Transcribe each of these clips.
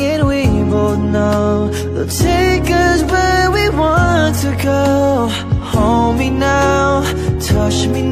and we both know. They'll take us where we want to go. Hold me now, touch me now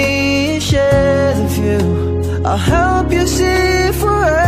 I'll help you see forever